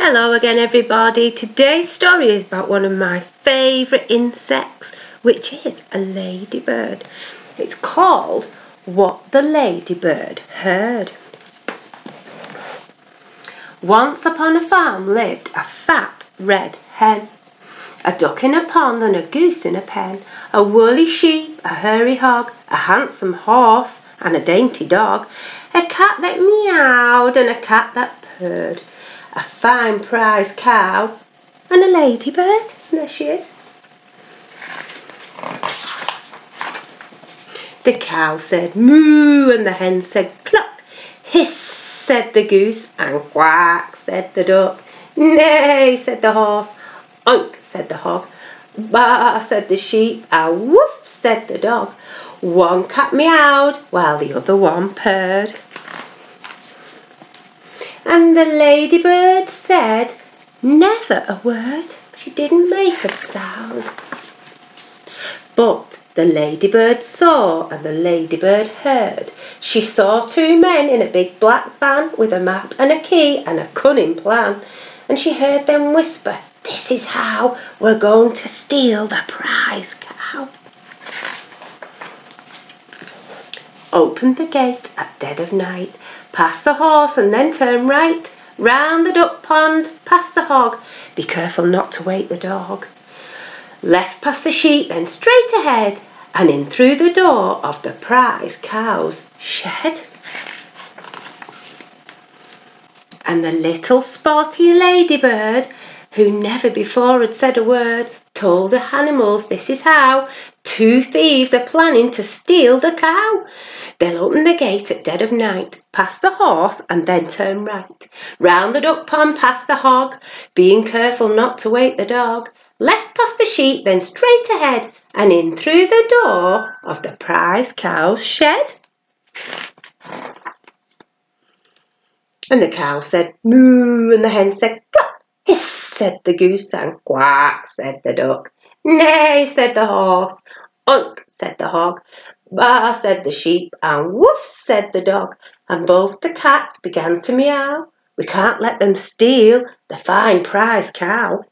Hello again everybody. Today's story is about one of my favourite insects which is a ladybird. It's called What the Ladybird Heard. Once upon a farm lived a fat red hen, a duck in a pond and a goose in a pen, a woolly sheep, a hairy hog, a handsome horse and a dainty dog, a cat that meowed and a cat that purred a fine prize cow, and a ladybird. There she is. The cow said moo, and the hen said cluck. Hiss, said the goose, and quack, said the duck. Nay, said the horse. Oink, said the hog. Baa, said the sheep, and woof, said the dog. One cat meowed, while the other one purred. And the ladybird said never a word. She didn't make a sound. But the ladybird saw and the ladybird heard. She saw two men in a big black van with a map and a key and a cunning plan. And she heard them whisper, This is how we're going to steal the prize cow. Opened the gate at dead of night, past the horse and then turn right, round the duck pond, past the hog, be careful not to wake the dog. Left past the sheep, then straight ahead, and in through the door of the prize cow's shed. And the little sporty ladybird, who never before had said a word, told the animals this is how two thieves are planning to steal the cow. They'll open the gate at dead of night, past the horse, and then turn right. Round the duck pond, past the hog, being careful not to wake the dog. Left past the sheep, then straight ahead, and in through the door of the prize cow's shed. And the cow said moo, and the hen said cluck. Hiss, said the goose, and quack, said the duck. Nay, said the horse. Unk, said the hog. Baa, said the sheep, and woof, said the dog, and both the cats began to meow. We can't let them steal the fine prize cow.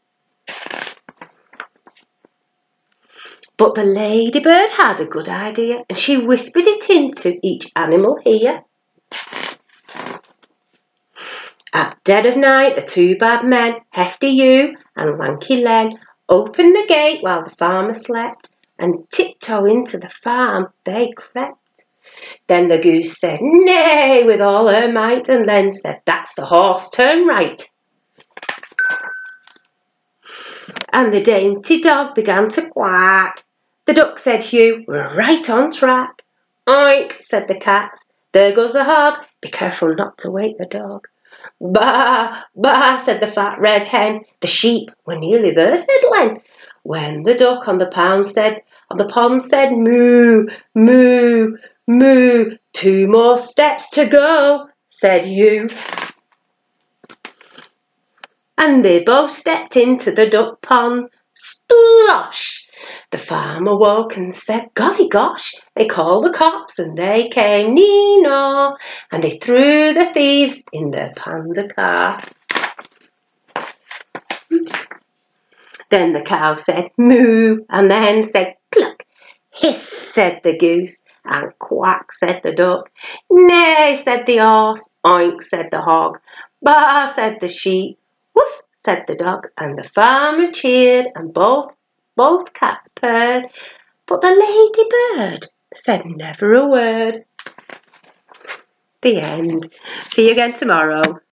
But the ladybird had a good idea, and she whispered it into each animal here. At dead of night, the two bad men, Hefty Hugh and Lanky Len, opened the gate while the farmer slept and tiptoe into the farm they crept. Then the goose said, Nay, with all her might, and then said, That's the horse, turn right. And the dainty dog began to quack. The duck said, Hugh, we're right on track. Oink, said the cat. There goes the hog. Be careful not to wake the dog. Bah, bah, said the fat red hen. The sheep were nearly there, said Len. When the duck on the pond said, on the pond said, moo, moo, moo, two more steps to go, said Hugh. And they both stepped into the duck pond. Splosh! The farmer woke and said, Golly gosh! They called the cops and they came, Nino, and they threw the thieves in the panda car. Oops. Then the cow said moo, and the hen said cluck. Hiss, said the goose, and quack, said the duck. Nay, said the horse. Oink, said the hog. Baa, said the sheep. Woof, said the dog, and the farmer cheered, and both both cats purred, but the ladybird said never a word. The end. See you again tomorrow.